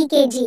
जी के जी।